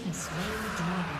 Team has slain dragon.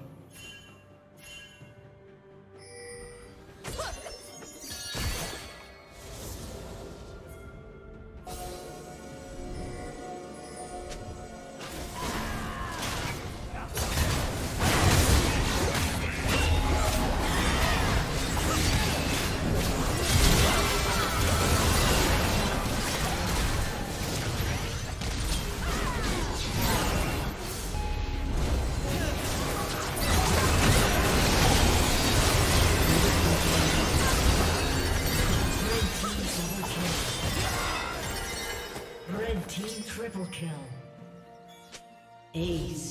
kill. Ace.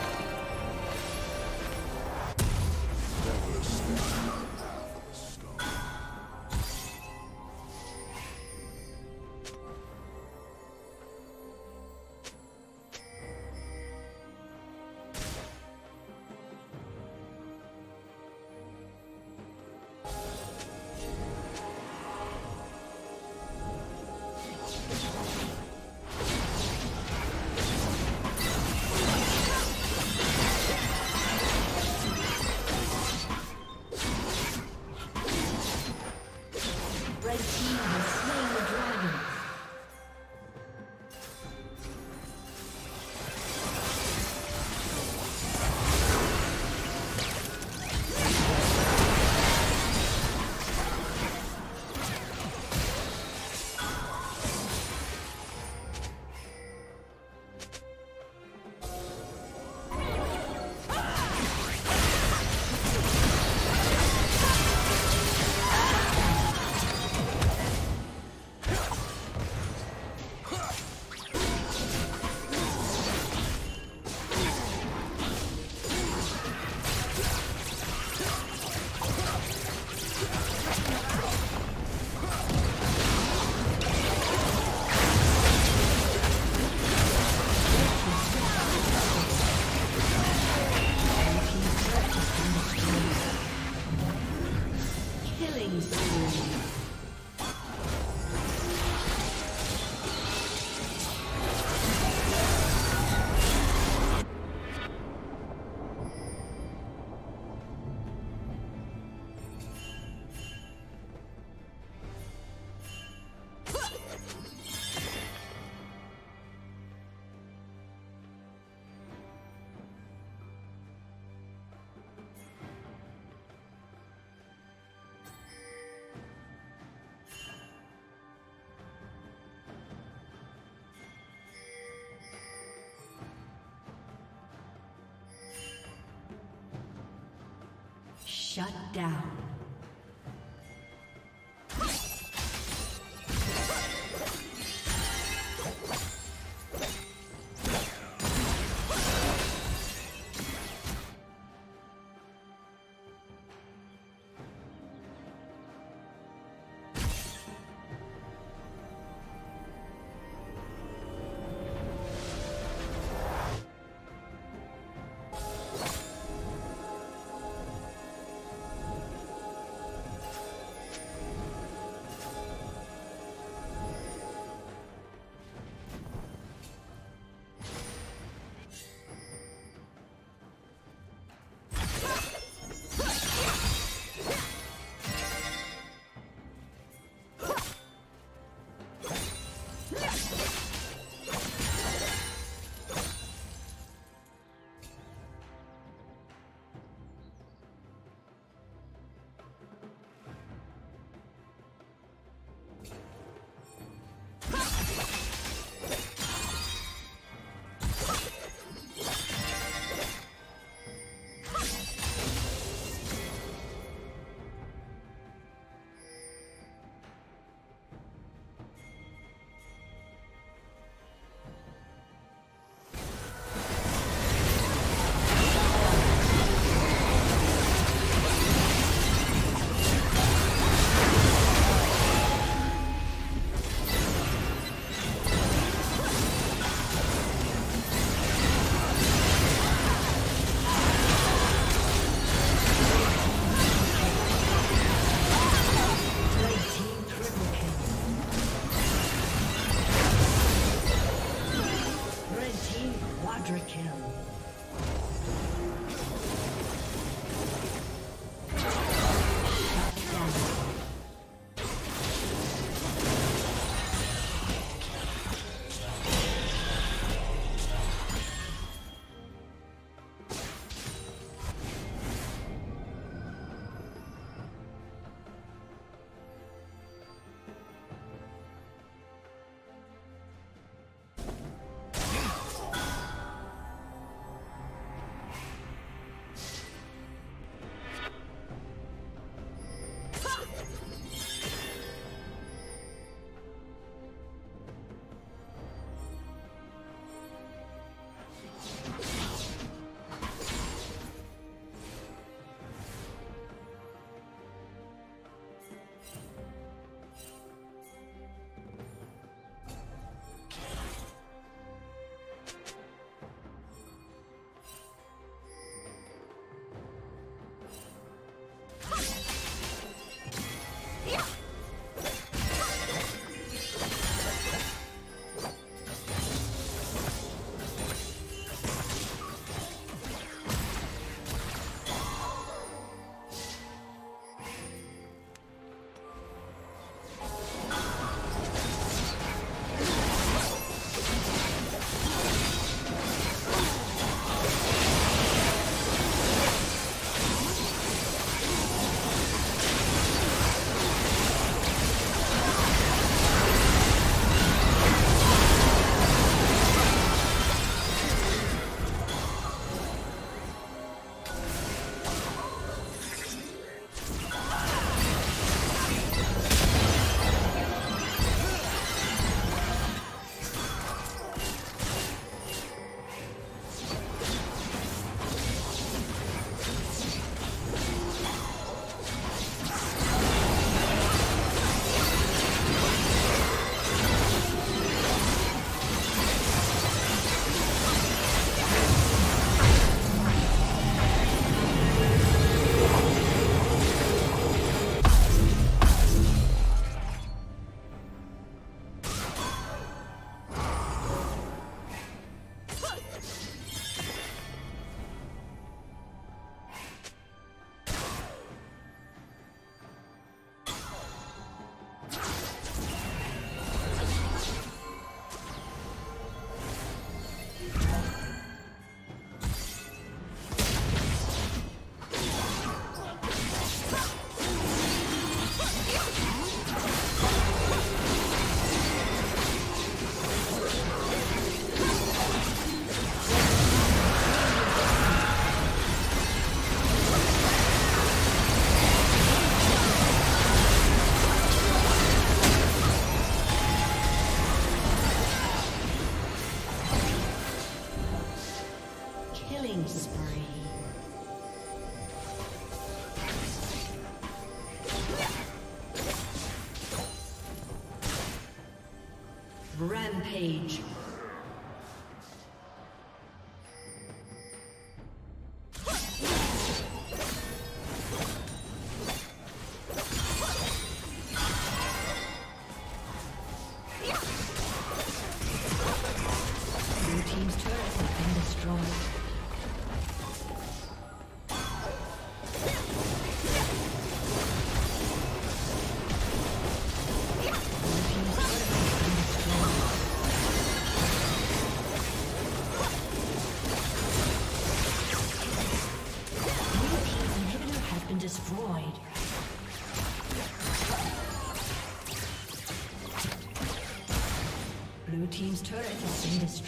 Red team. Shut down.